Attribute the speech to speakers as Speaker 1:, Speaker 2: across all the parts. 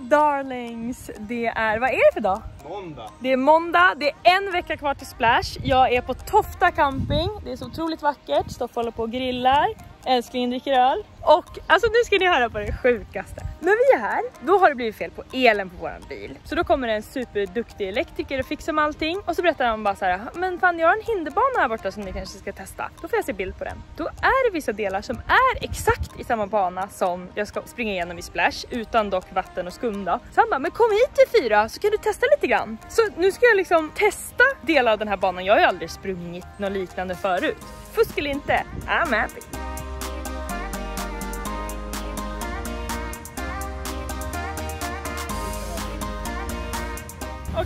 Speaker 1: darlings! Det är, vad är det för dag?
Speaker 2: Måndag.
Speaker 1: Det är måndag, det är en vecka kvar till Splash. Jag är på Tofta camping, det är så otroligt vackert. Stoffe håller på och grillar, älsklingen dricker öl. Och alltså nu ska ni höra på det sjukaste. När vi är här, då har det blivit fel på elen på våran bil. Så då kommer det en superduktig elektriker och fixar med allting. Och så berättar han bara så här, men fan jag har en hinderbana här borta som ni kanske ska testa. Då får jag se bild på den. Då är det vissa delar som är exakt i samma bana som jag ska springa igenom i Splash, utan dock vatten och skum då. Så han bara, men kom hit till fyra så kan du testa lite grann. Så nu ska jag liksom testa delar av den här banan. Jag har ju aldrig sprungit något liknande förut. Fusk eller inte, I'm happy.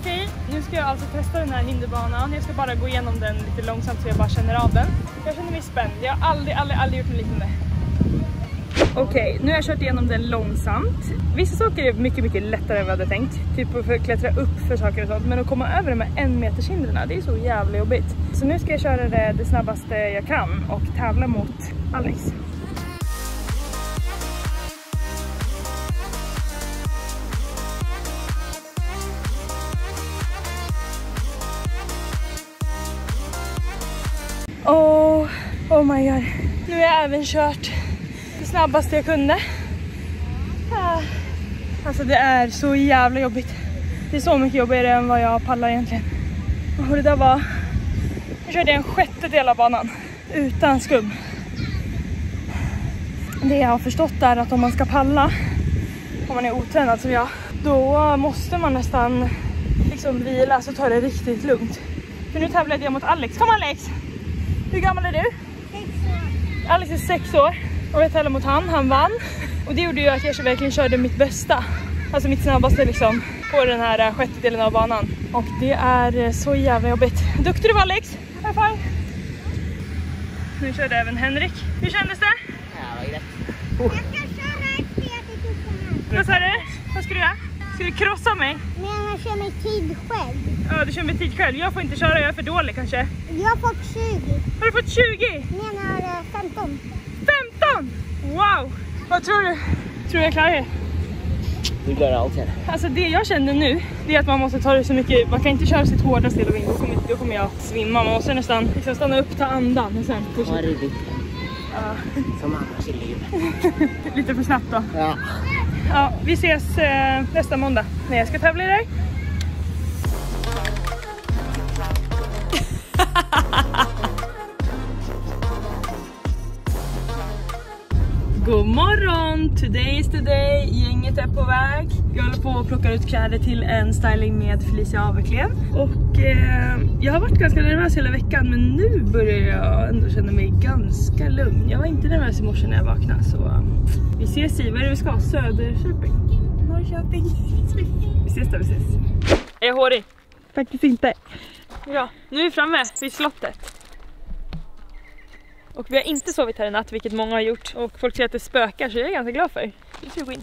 Speaker 1: Okej, nu ska jag alltså testa den här hinderbanan. Jag ska bara gå igenom den lite långsamt så jag bara känner av den. Jag känner mig spänd. Jag har aldrig, aldrig, aldrig gjort något liknande. Okej, nu har jag kört igenom den långsamt. Vissa saker är mycket, mycket lättare än vad jag hade tänkt. Typ att klättra upp för saker och sånt. Men att komma över de här en meters hindren, det är så jävla jobbigt. Så nu ska jag köra det, det snabbaste jag kan och tävla mot Alex. Oh, my god. Nu har jag även kört det snabbaste jag kunde. Ah. Alltså det är så jävla jobbigt. Det är så mycket jobbigare än vad jag pallar egentligen. Och det där var... Nu körde en sjättedel av banan utan skum. Det jag har förstått är att om man ska palla, om man är otränad som jag, då måste man nästan liksom vila så tar det riktigt lugnt. För nu tävlade jag mot Alex. Kom Alex! Hur gammal är du? Alex är sex år och jag tävlade mot han, han vann. Och det gjorde ju att jag verkligen körde mitt bästa. Alltså mitt snabbaste liksom på den här äh, sjättedelen av banan. Och det är äh, så jävla jobbigt. Duktig du var Alex! High five! Nu körde även Henrik. Hur kändes det?
Speaker 3: Ja, vad rätt.
Speaker 4: Jag ska köra tusen
Speaker 1: Vad sa du? Vad ska du göra? Ska du krossa mig?
Speaker 4: Men jag kör med tid själv.
Speaker 1: Ja, du kör med tid själv. Jag får inte köra, jag är för dålig kanske.
Speaker 4: Jag har fått 20.
Speaker 1: Har du fått 20?
Speaker 4: Menar eh, 15.
Speaker 1: 15! Wow! Vad tror du? Tror jag klarar det?
Speaker 3: Du klarar allt här.
Speaker 1: Alltså det jag känner nu, det är att man måste ta det så mycket, man kan inte köra sitt hårdaste hela vägen, då kommer, då kommer jag svimma. Man måste nästan liksom stanna upp, ta andan och sen fortsätta.
Speaker 3: Harvig.
Speaker 1: Ja,
Speaker 3: Som annars i livet.
Speaker 1: lite för snabbt då.
Speaker 3: Ja.
Speaker 1: Ja, vi ses eh, nästa måndag när jag ska tävla i det här. God morgon! Today is the day. Gänget är på väg. Jag håller på att plocka ut kläder till en styling med Felicia Aveklev. Och eh, jag har varit ganska nervös hela veckan men nu börjar jag ändå känna mig ganska lugn. Jag var inte nervös i morse när jag vaknade så eh, vi ses i, vad är det vi ska? Söderköping? Norrköping. Vi ses där vi ses. Är jag hårig? Faktiskt inte. Ja, nu är vi framme vid slottet. Och vi har inte sovit här i natt, vilket många har gjort. Och folk säger att det spökar, så jag är ganska glad för. Nu ska vi gå in.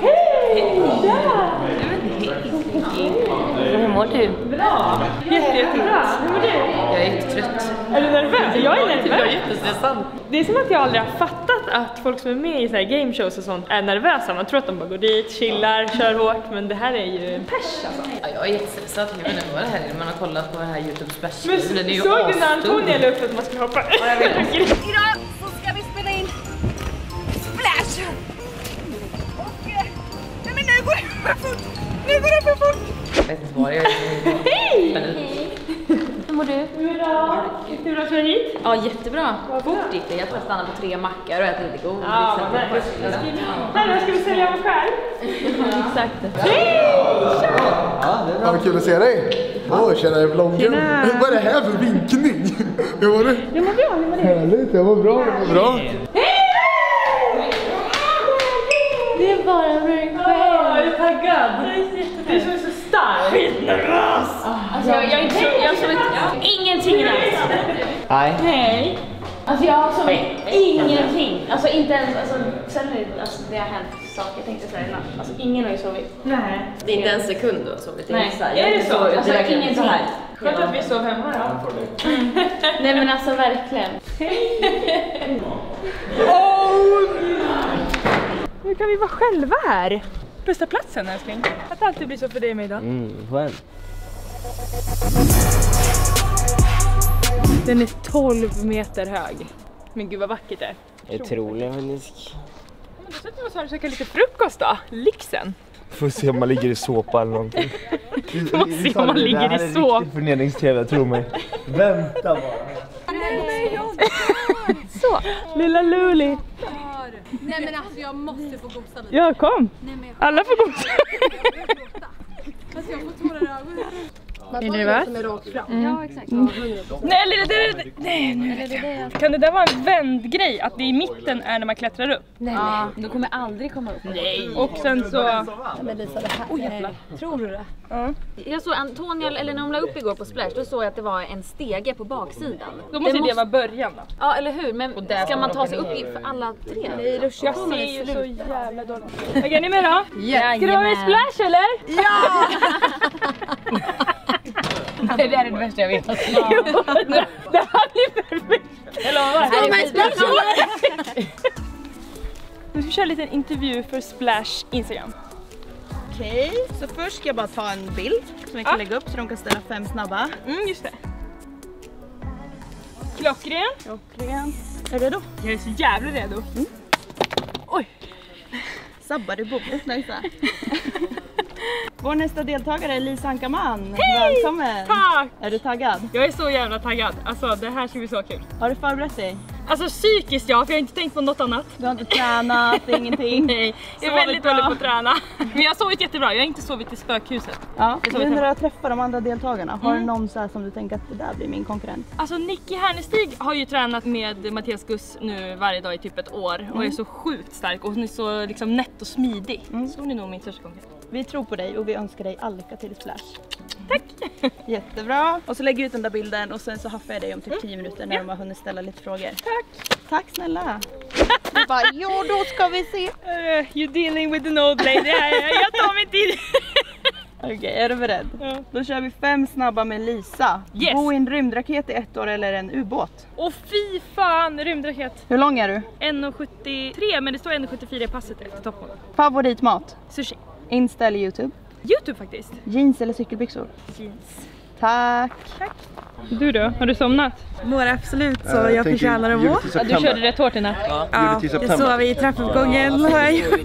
Speaker 1: Hej! Hej!
Speaker 5: Hur mår du?
Speaker 1: Bra! Jätte, jättebra. Hur mår du?
Speaker 5: Jag är jättetrött.
Speaker 1: Nervös.
Speaker 5: jättestressad.
Speaker 1: Det är som att jag aldrig har fattat att folk som är med i så här game shows och sånt är nervösa. Man tror att de bara går dit, chillar, kör hårt, men det här är ju en pers alltså.
Speaker 5: Ja, jag är jättestressad. Jag vet inte vad det här är. Man har kollat på den här Youtube Splash.
Speaker 1: Men
Speaker 5: den är ju
Speaker 1: såg du när. Antonija la upp att man skulle hoppa?
Speaker 5: jag vet.
Speaker 6: Idag så ska vi spela in Splash! Och... eh, Nej men nu går det för fort! Nu går det för fort!
Speaker 5: Jag vet inte vad jag är.
Speaker 1: Hej!
Speaker 5: Hur mår du?
Speaker 1: Bra! Kul att du är hit.
Speaker 5: Ja, jättebra. Fort gick det. Jag tror jag stannade på tre mackar och ätit lite godis.
Speaker 1: Ja,
Speaker 5: Sen
Speaker 1: vad nice. Här, ska vi sälja vår själ?
Speaker 5: Exakt.
Speaker 2: Ja, vad kul att se dig. Åh, tjena i vloggen. Vad är det här för vinkning? Hur var det?
Speaker 1: Jag mår bra, hur mår du?
Speaker 2: Härligt, jag mår bra. Jag mår bra.
Speaker 1: Det är bara en mörk Åh, jag är taggad. Du är så stark. Skitnervös.
Speaker 5: Alltså, jag, jag, är inte så, jag har sovit ingenting natt.
Speaker 3: Nej.
Speaker 1: Nej.
Speaker 5: Alltså jag har sovit ingenting. Alltså inte ens, alltså, sen är det, alltså, det har hänt saker tänkte jag säga i natt. Alltså ingen har ju sovit.
Speaker 1: Nej.
Speaker 5: Det är inte en sekund du har sovit.
Speaker 1: Nej.
Speaker 5: så här,
Speaker 1: Är det så? Alltså, ingenting.
Speaker 5: så här.
Speaker 1: Skönt att vi sov hemma då.
Speaker 5: Nej men alltså verkligen.
Speaker 1: Nu kan vi vara själva här. Bästa platsen älskling. Att det alltid blir så för dig mig idag.
Speaker 3: Mm, skönt.
Speaker 1: Den är 12 meter hög. Men gud vad vackert det är.
Speaker 3: Otrolig finisk.
Speaker 1: Men då sätter vi oss här och käkar lite frukost då. Lixen.
Speaker 7: Får se om man ligger i såpa eller någonting.
Speaker 1: Får se om man ligger i såpa.
Speaker 7: förnedrings-tv, tro mig. Vänta bara.
Speaker 1: Så, lilla Luli.
Speaker 6: Nej men alltså jag måste få gosa lite.
Speaker 1: Ja, kom. Alla får gå.
Speaker 6: Alltså jag får tårar i ögonen.
Speaker 1: Är ni nervös?
Speaker 6: Ja exakt.
Speaker 1: Nej, eller det, det, nej, nu vet jag. Kan det där vara en vändgrej? Att det i mitten är när man klättrar upp?
Speaker 6: Ja, du kommer aldrig komma upp.
Speaker 1: Nej. Och sen så...
Speaker 6: Men Lisa det här. Oj jävlar. Tror du det?
Speaker 1: Ja.
Speaker 8: Jag såg Antonija, eller när de la upp igår på Splash, då såg jag att det var en stege på baksidan.
Speaker 1: Då måste det,
Speaker 8: måste-
Speaker 1: vara början då.
Speaker 8: Ja eller hur, men ska man ta sig upp i för alla tre? Nej,
Speaker 1: Jag ser ju så jävla dåligt. Okej, är ni med då? Ska du ha en
Speaker 8: Jajamän.
Speaker 1: splash eller?
Speaker 8: Det där är det värsta jag vet.
Speaker 1: Jo, det det här blir perfekt. Jag lovar. Nu ska vi köra en liten intervju för Splash Instagram.
Speaker 9: Okej, så först ska jag bara ta en bild som jag kan
Speaker 1: Ja.
Speaker 9: lägga upp så de kan ställa fem snabba.
Speaker 1: Mm, just det. Klockren.
Speaker 9: Klockrent. Är du redo?
Speaker 1: Jag är så jävla redo. Oj.
Speaker 9: Sabbar du bordet Lisa? Vår nästa deltagare är Lisa Ankarman.
Speaker 1: Hej!
Speaker 9: Välkommen!
Speaker 1: Tack!
Speaker 9: Är du taggad?
Speaker 1: Jag är så jävla taggad. Alltså det här ska bli så kul.
Speaker 9: Har du förberett dig?
Speaker 1: Alltså psykiskt ja, för jag har inte tänkt på något annat.
Speaker 9: Du har inte tränat, ingenting?
Speaker 1: Nej, jag är väldigt dålig på att träna. Men jag har sovit jättebra, jag har inte sovit i spökhuset.
Speaker 9: Ja, nu när du har träffat de andra deltagarna, har
Speaker 1: Mm.
Speaker 9: du någon så som du tänker att det där blir min konkurrent?
Speaker 1: Alltså Nicky Hernestig har ju tränat med Mattias Guss nu varje dag i typ ett år och är så sjukt stark och hon är så liksom nätt och smidig. Så hon är nog min största konkurrent.
Speaker 9: Vi tror på dig och vi önskar dig all lycka till Splash. Tack! Jättebra! Och så lägger jag ut den där bilden och sen så haffar jag dig om typ 10 minuter när de har hunnit ställa lite frågor. Tack! Tack snälla! Du bara, ja då ska vi se!
Speaker 1: Uh, you dealing with an old lady. jag, tar min tid.
Speaker 9: Okej, är du beredd?
Speaker 1: Ja.
Speaker 9: Då kör vi fem snabba med Lisa.
Speaker 1: Yes.
Speaker 9: Bo i en rymdraket i ett år eller en ubåt?
Speaker 1: Och fy fan, rymdraket.
Speaker 9: Hur lång är du?
Speaker 1: 1,73 men det står 1,74 i passet efter toppen.
Speaker 9: Favoritmat?
Speaker 1: Sushi.
Speaker 9: Insta eller Youtube?
Speaker 1: Youtube faktiskt.
Speaker 9: Jeans eller cykelbyxor?
Speaker 1: Jeans.
Speaker 9: Tack!
Speaker 1: Du då? Har du somnat?
Speaker 9: Mår absolut så jag förtjänar att må.
Speaker 1: Ja, du körde rätt hårt i natt.
Speaker 9: Ja, jag sov i trappuppgången har jag gjort.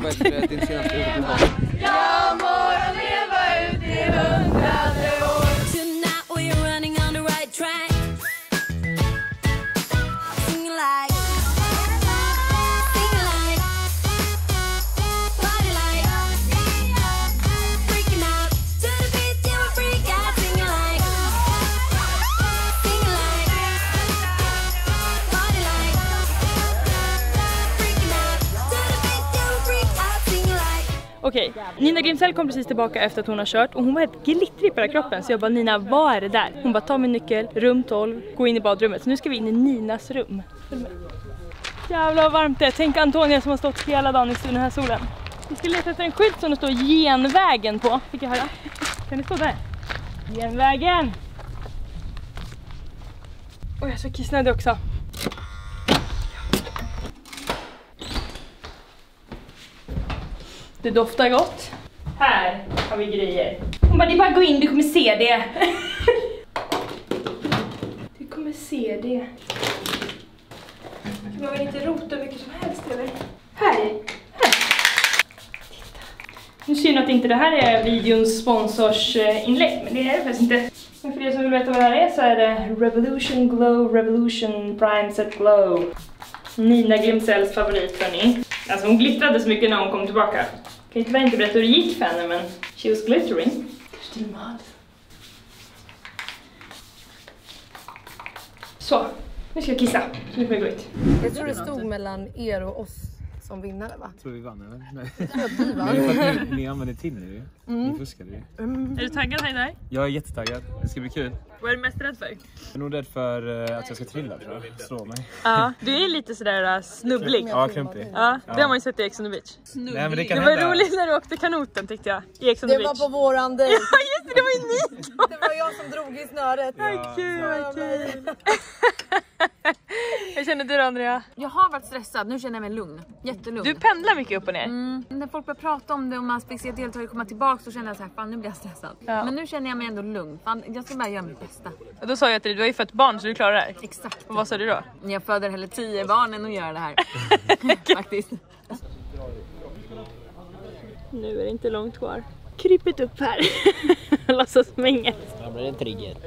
Speaker 1: Okej, Nina Grimsell kom precis tillbaka efter att hon har kört och hon var helt glittrig på hela kroppen så jag bara Nina vad är det där? Hon bara ta min nyckel, rum 12, gå in i badrummet. Så nu ska vi in i Ninas rum. Jävlar vad varmt det är. Tänk Antonija som har stått hela dagen i den här solen. Vi ska leta efter en skylt som det står genvägen på. Fick jag höra? Kan det stå där? Genvägen! Oj jag är så kissnödig också. Det doftar gott. Här har vi grejer. Hon bara, det är bara att gå in, du kommer se det. du kommer se det. Du behöver inte rota mycket som helst eller? Här, här. Titta. Nu synd att inte det här är videons sponsorsinlägg, men det är det faktiskt inte. Men för er som vill veta vad det här är så är det Revolution Glow Revolution Prime Set Glow. Nina Glimsells favorit hörni. Alltså hon glittrade så mycket när hon kom tillbaka. Kan ju tyvärr inte berätta hur det gick för henne men she was glittering. Kanske till och med. Så, nu ska jag kissa. Så nu får jag gå ut.
Speaker 6: Jag tror det stod mellan er och oss som vinnare va?
Speaker 10: Tror vi vann eller? Nej.
Speaker 6: vi vann.
Speaker 10: Men det är för att ni, ni använder Tinder ju. Ni fuskade ju.
Speaker 1: Är du taggad Haidar?
Speaker 10: Jag är jättetaggad. Det ska bli kul.
Speaker 1: Vad är du mest rädd för?
Speaker 10: Jag är nog rädd för eh, att jag ska trilla tror jag. Slå mig.
Speaker 1: Ja, du är lite sådär uh, snubblig.
Speaker 10: Ja, klumpig.
Speaker 1: Ja, det har man ju sett i Ex on the beach.
Speaker 10: Nej, men det kan
Speaker 1: Det var
Speaker 10: hända.
Speaker 1: roligt när du åkte kanoten tyckte jag, i Ex on
Speaker 6: Det
Speaker 1: the
Speaker 6: var
Speaker 1: beach.
Speaker 6: på våran dejt.
Speaker 1: Ja just det, det var ju ni!
Speaker 6: Det var jag som drog i snöret.
Speaker 1: Gud vad kul! Känner du då Andrea?
Speaker 8: Jag har varit stressad, nu känner jag mig lugn. Jättelugn.
Speaker 1: Du pendlar mycket upp och ner.
Speaker 8: Mm. När folk börjar prata om det och man se deltagare komma tillbaka så känner jag så här, fan nu blir jag stressad.
Speaker 1: Ja.
Speaker 8: Men nu känner jag mig ändå lugn. Fan, jag ska bara göra mitt bästa.
Speaker 1: Och då sa jag till dig, du har ju fött barn så du klarar det här.
Speaker 8: Exakt.
Speaker 1: Och vad sa du då?
Speaker 8: Jag föder hellre tio barn än att göra det här. Faktiskt.
Speaker 1: Nu är det inte långt kvar. Krypit upp här. Låtsas som inget.
Speaker 3: Då blir det en trygghet.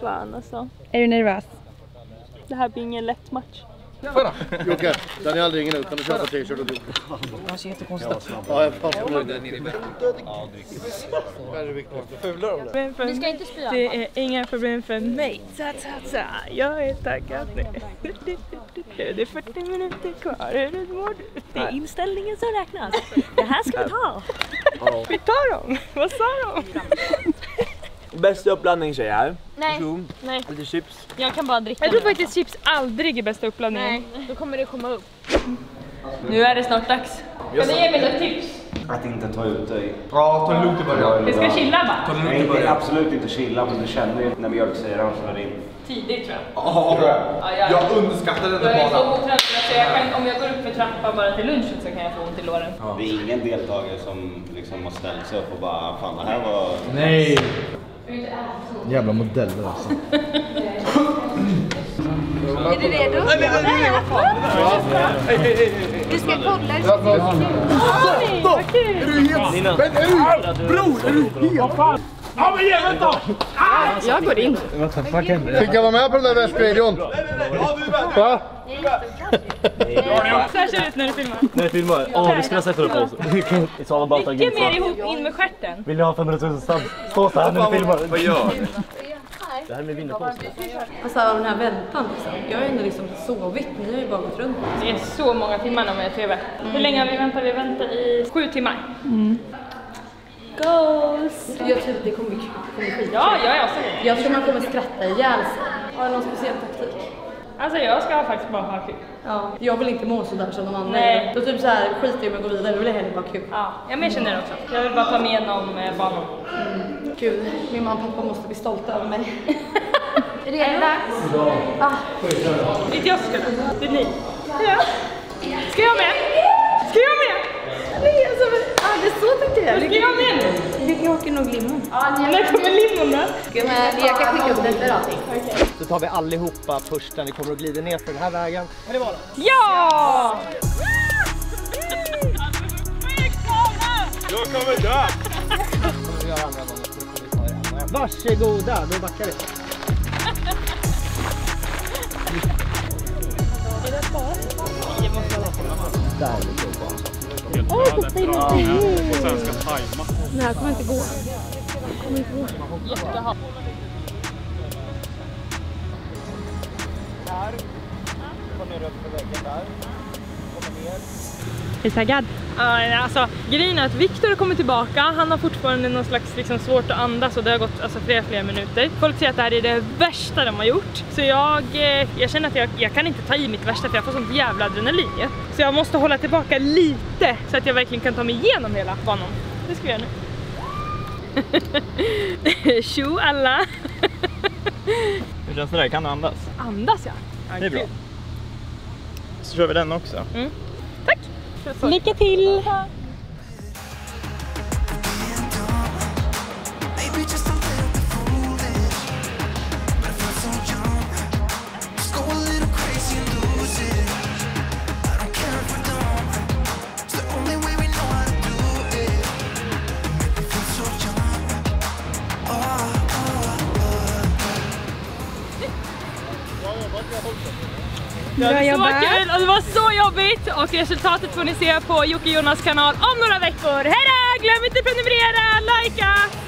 Speaker 1: Fan alltså.
Speaker 9: Är du nervös?
Speaker 1: Det här blir ingen lätt match.
Speaker 2: Jocke, den är aldrig ingen ut. Kan du köpa t-shirt och du?
Speaker 9: Det ser jättekonstigt
Speaker 2: Ja, jag fattar. Det är det
Speaker 1: för
Speaker 8: Vi ska inte spy
Speaker 1: Det är inga problem för mig. Ta, ta, ta. Jag är taggad nu. Det är 40 minuter kvar. Hur mår du? Det är inställningen som räknas. Det här ska vi ta. Vi tar dem. Vad sa de?
Speaker 7: Bästa uppblandning jag.
Speaker 1: Nej.
Speaker 7: Varsågod.
Speaker 1: Nej.
Speaker 7: Lite chips.
Speaker 8: Jag kan bara dricka
Speaker 1: Jag tror faktiskt chips aldrig är bästa uppladdningen.
Speaker 8: Nej, då kommer det komma upp.
Speaker 1: Nu är det snart dags. Kan du ge mig något tips?
Speaker 11: Att inte ta ut dig.
Speaker 10: Ja, ta det lugnt i början.
Speaker 1: Vi ska chilla bara.
Speaker 10: Ta det lugnt i början.
Speaker 11: absolut inte chilla, men du känner ju när mjölksyran slår in.
Speaker 1: Tidigt tror jag.
Speaker 10: Ja,
Speaker 1: Ja, jag-
Speaker 10: jag underskattar den
Speaker 1: Jag är
Speaker 10: där
Speaker 1: så
Speaker 10: banan.
Speaker 1: otränad så jag kan, om jag går upp för trappan bara till lunchen så kan jag få ont i låren.
Speaker 11: Det är ingen deltagare som liksom har ställt sig upp och bara fan det här var...
Speaker 10: Nej. Jävla modeller alltså.
Speaker 6: Är du redo? Du ska kolla.
Speaker 2: Stopp! Är du helt... Men är du... Bror, är du helt...
Speaker 10: Ja men ge vänta!
Speaker 1: Jag går in.
Speaker 10: What the fuck hände?
Speaker 2: Fick jag vara med på den där väskvideon? Va?
Speaker 1: Så här ser det ut när du filmar.
Speaker 7: När vi filmar. Åh, vi skulle ha sett upp oss. It's all about
Speaker 1: Mycket mer ihop in med stjärten.
Speaker 7: Vill ni ha 500 000 subs? Stå så här när vi filmar. Vad gör Det här med vinnerpost.
Speaker 12: Alltså den här väntan liksom. Jag har ju ändå liksom sovit, ni har ju bara gått runt.
Speaker 1: Det är så många timmar när man är TV. Hur länge har vi väntat? Vi väntar i sju timmar. Goals!
Speaker 12: Jag tror att det kommer bli kul. Det.
Speaker 1: Ja, ja, ja, så är det.
Speaker 12: Jag tror man kommer skratta ihjäl sig. Har du någon speciell taktik?
Speaker 1: Alltså jag ska faktiskt bara ha kul.
Speaker 12: Ja, jag vill inte må sådär som de andra.
Speaker 1: Nej.
Speaker 12: Då typ så här skiter jag i att gå vidare, då vill jag hellre bara ha kul.
Speaker 1: Ja, jag men känner det också. Jag vill bara ta mig igenom eh, banan.
Speaker 12: Gud, min mamma och pappa måste bli stolta över mig.
Speaker 6: Är det dags?
Speaker 12: Ah.
Speaker 1: Det är inte jag som ska med. Det är ni. Ja. Ska jag med? Ska jag med?
Speaker 12: Nej, alltså, men, ah, det är så tänkte jag.
Speaker 1: Ska jag med nu?
Speaker 12: Jag åker nog limon.
Speaker 1: När kommer limon då?
Speaker 6: Jag kan skicka upp det efter allting.
Speaker 3: Så tar vi allihopa först när vi kommer att glida ner för den här vägen. Men det var det.
Speaker 1: Ja!
Speaker 7: Jag kommer dö!
Speaker 3: vi göra andra gången. Varsågoda, då backar vi. Där är det så.
Speaker 1: Åh, kosta in
Speaker 10: Och sen ska tajma.
Speaker 1: Det här kommer inte gå. Det kommer inte gå. Jättehalt.
Speaker 3: Där. Kommer upp på väggen där.
Speaker 1: Är du taggad? Ja, alltså grejen är att Viktor har kommit tillbaka. Han har fortfarande någon slags liksom, svårt att andas och det har gått alltså, flera, flera minuter. Folk säger att det här är det värsta de har gjort. Så jag, eh, jag känner att jag, jag kan inte ta i mitt värsta för jag får sånt jävla adrenalin. Så jag måste hålla tillbaka lite så att jag verkligen kan ta mig igenom hela banan. Det ska vi göra nu. Tjo alla!
Speaker 7: Hur känns det där? Kan du andas?
Speaker 1: Andas ja.
Speaker 7: Det är bra. Så kör vi den också.
Speaker 1: Mm. Lycka till!
Speaker 9: Bra
Speaker 1: så
Speaker 9: jobbat.
Speaker 1: kul och det var så jobbigt och resultatet får ni se på Jocke Jonas kanal om några veckor. Hej då! Glöm inte att prenumerera, likea!